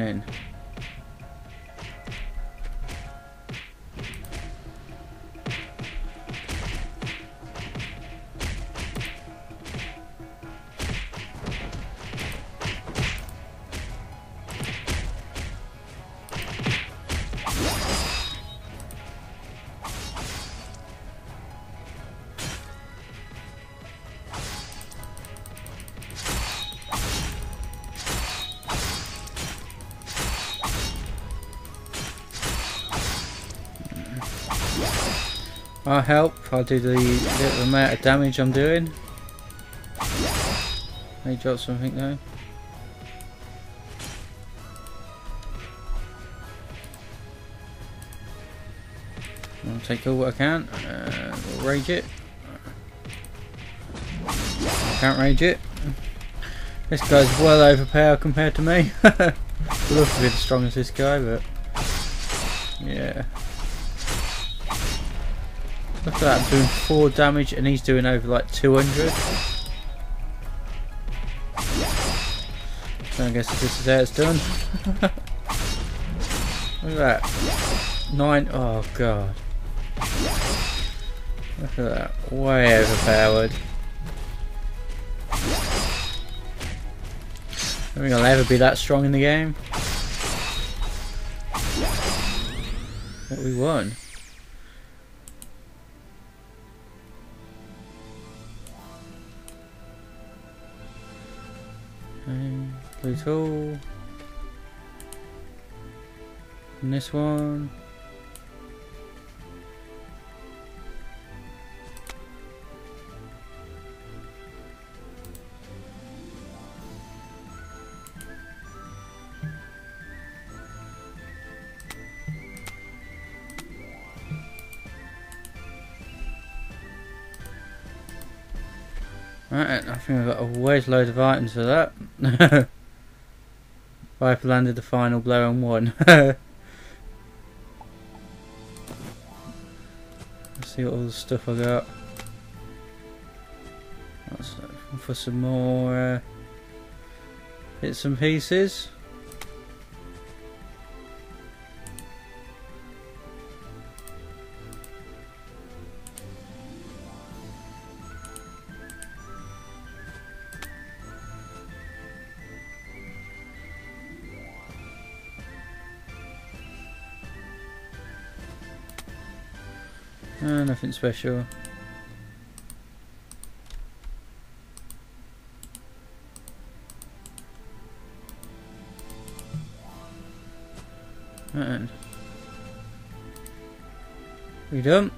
happening? I'll help. I'll do the little amount of damage I'm doing. May drop something though. I'll take all what I can we'll rage it. Can't rage it. This guy's well overpowered compared to me. Love to be as strong as this guy, but yeah. Look at that, I'm doing 4 damage and he's doing over like 200. So I guess this is how it's done. Look at that. 9, oh god. Look at that, way overpowered. I think I'll ever be that strong in the game. But we won. Blue tool. And this one. Right, I think I've got a waste load of items for that. Viper landed the final blow and won. Let's see what all the stuff I got. That's for some more uh, bits and pieces. Uh, nothing special. And we done.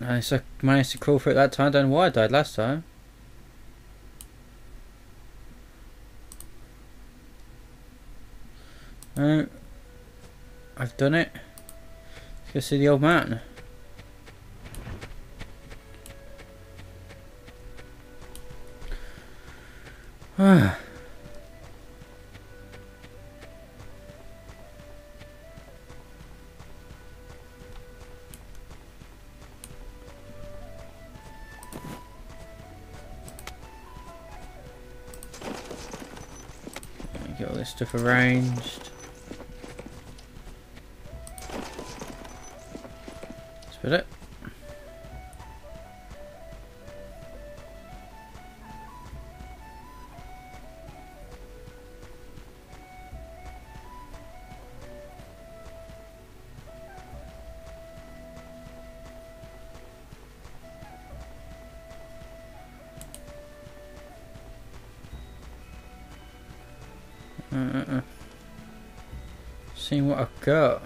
I managed to crawl through it that time. Don't know why I died last time. Uh, Done it. Let's go see the old man. Ah. Get all this stuff arranged. Spit it. Uh, uh, uh. Seeing what I've got.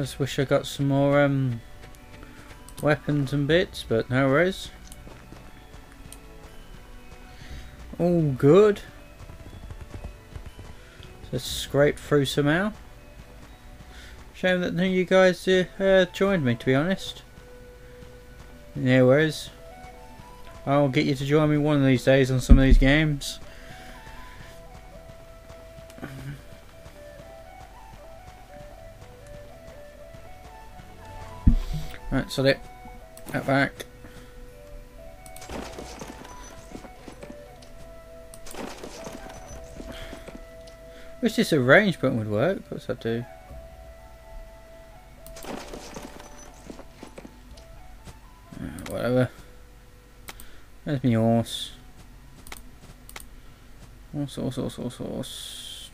Just wish I got some more um, weapons and bits, but no worries. All good. Just scraped through somehow. Shame that none of you guys uh, uh, joined me, to be honest. No worries. I'll get you to join me one of these days on some of these games. So it. Out back. Wish this arrange button would work. What's that do? Uh, whatever. There's my horse. Horse, horse, horse, horse, horse.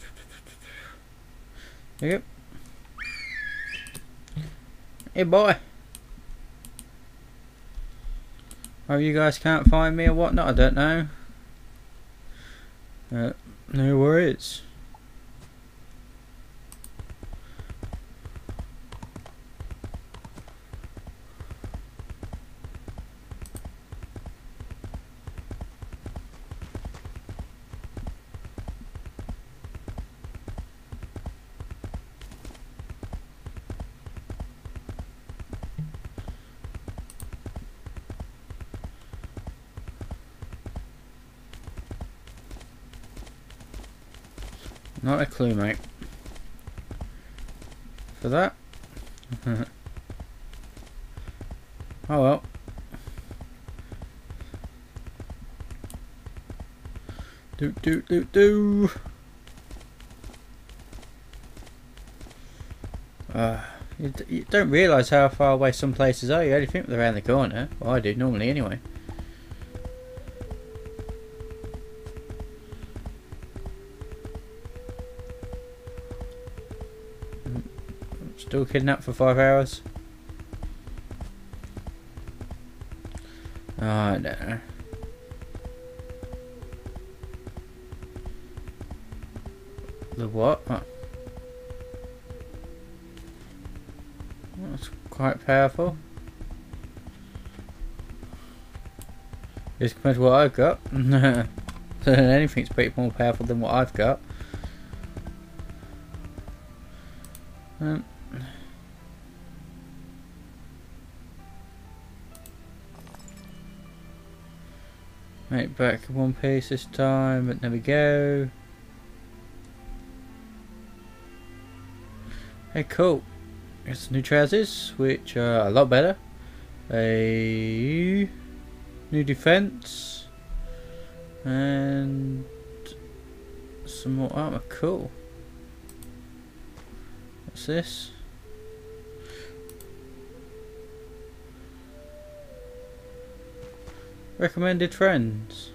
There you. Hey boy. Oh, you guys can't find me or whatnot, I don't know. Uh, no worries. Not a clue, mate. For that? oh well. Do do do do. Uh, you, you don't realise how far away some places are. You only think they're around the corner. Well, I do normally, anyway. Still kidnapped for five hours? Oh, I don't know. The what? Oh. That's quite powerful. Just compared to what I've got. Anything's pretty more powerful than what I've got. Um, Right, back one piece this time, but there we go. Hey, cool. It's new trousers, which are a lot better. A new defense. And some more armor. Cool. What's this? Recommended friends.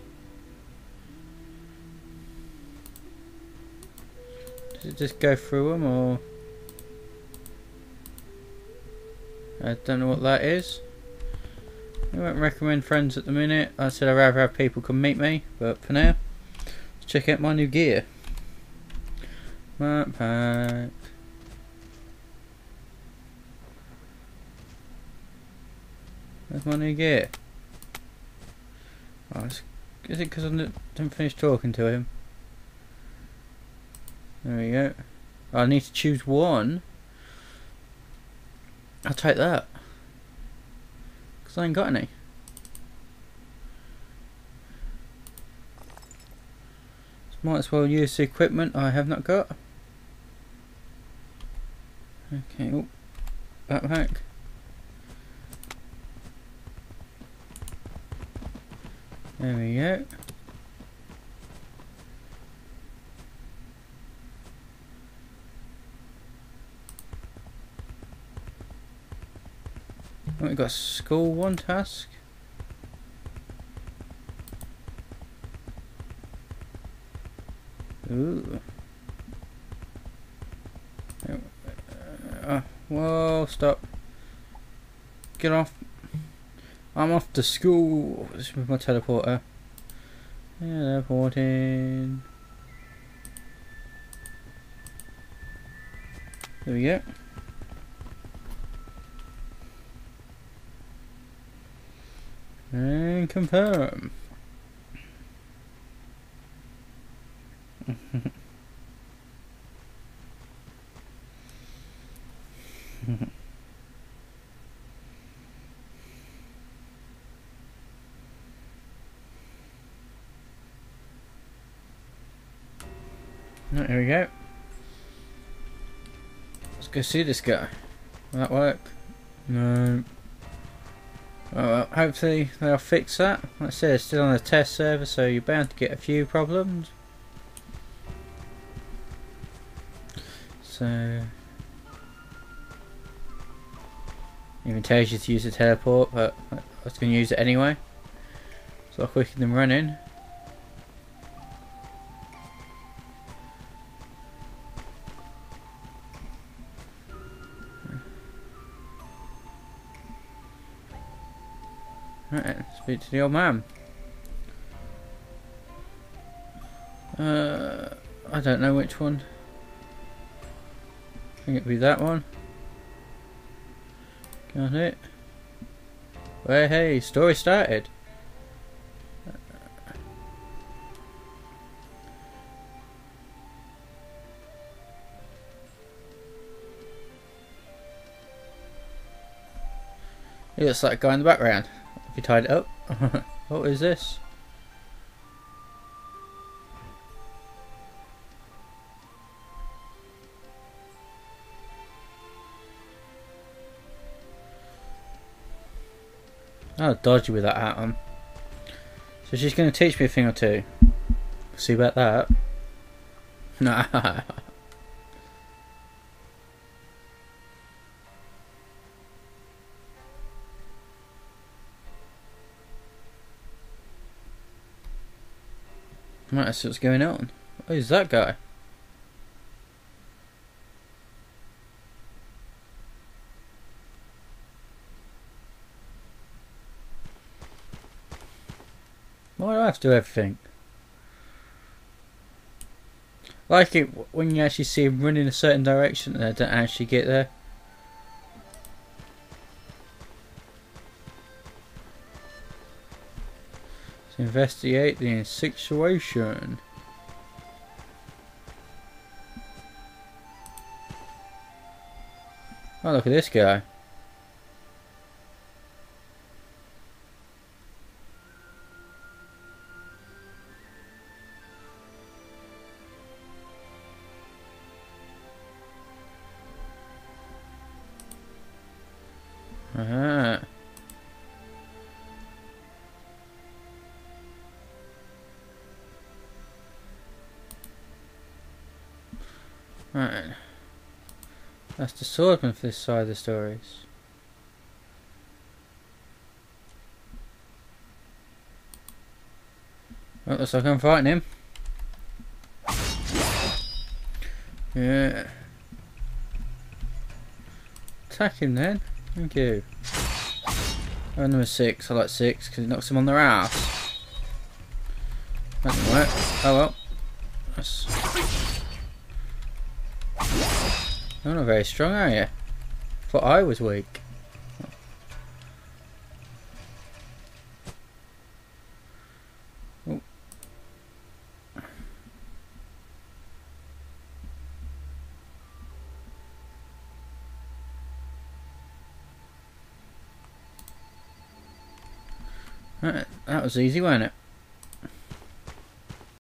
Does it just go through them or? I don't know what that is. I won't recommend friends at the minute. I said I'd rather have people come meet me, but for now, let's check out my new gear. Map pack. Where's my new gear? Oh, is it because I didn't finish talking to him? There we go. I need to choose one. I'll take that. Because I ain't got any. So might as well use the equipment I have not got. Okay, oh, backpack. There we go. Oh, we got school one task. Ooh. Uh, whoa, stop. Get off I'm off to school with my teleporter. Teleporting. There we go. And confirm. Oh, there we go. Let's go see this guy. Will that work? No. Well, hopefully they'll fix that. Like I said, it's still on a test server, so you're bound to get a few problems. So... Even tells you to use the teleport, but I was going to use it anyway. So I'll quicker than running. Speak to the old man. Uh, I don't know which one. I think it'd be that one. Got it. Well, hey, story started. It looks like a guy in the background. Have you tied it up? what is this? Oh, dodgy with that hat on. So she's going to teach me a thing or two. See about that. Nah. Right, that's what's going on. Who's that guy? Why do I have to do everything? like it when you actually see him running a certain direction and I don't actually get there. Investigate the situation. Oh, look at this guy. Right. That's the swordman for this side of the stories. Well, looks like I'm fighting him. Yeah. Attack him then. Thank you. Oh, number six. I like six because it knocks him on their ass. That didn't work. Oh well. Not very strong, are you? Thought I was weak. Right, that was easy, wasn't it?